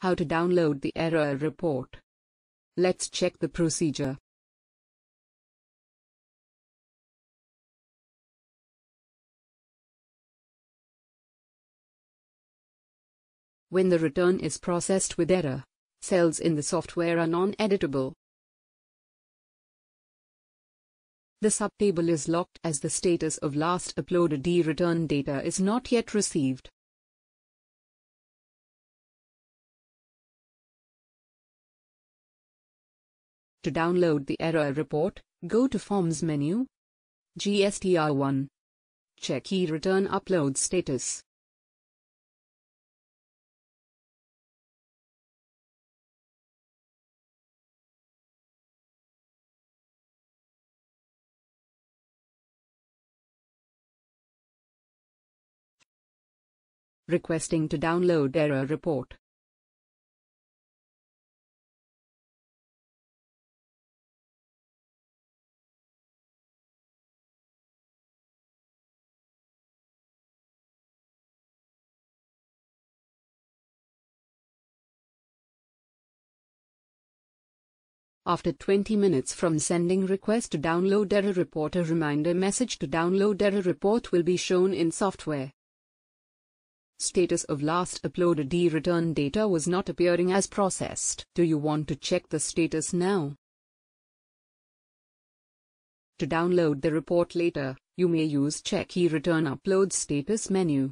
How to download the error report. Let's check the procedure. When the return is processed with error, cells in the software are non-editable. The subtable is locked as the status of last uploaded e-return data is not yet received. To download the error report, go to Forms menu. GSTR1. Check e-return upload status. Requesting to download error report. After 20 minutes from sending request to download error report a reminder message to download error report will be shown in software. Status of last uploaded e-return data was not appearing as processed. Do you want to check the status now? To download the report later, you may use Check e-return upload status menu.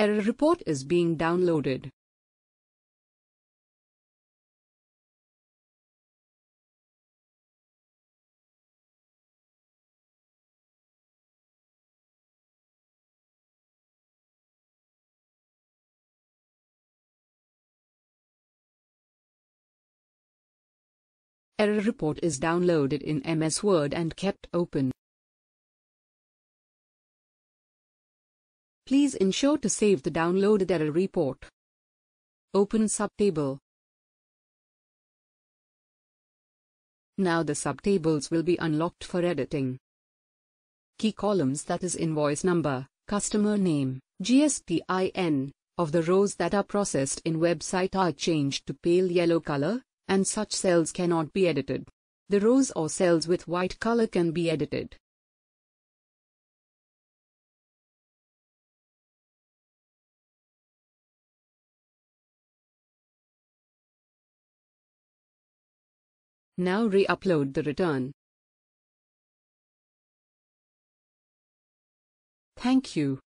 Error report is being downloaded. Error report is downloaded in MS Word and kept open. Please ensure to save the downloaded error report. Open subtable. Now the subtables will be unlocked for editing. Key columns that is invoice number, customer name, GSTIN, of the rows that are processed in website are changed to pale yellow color, and such cells cannot be edited. The rows or cells with white color can be edited. Now re-upload the return. Thank you.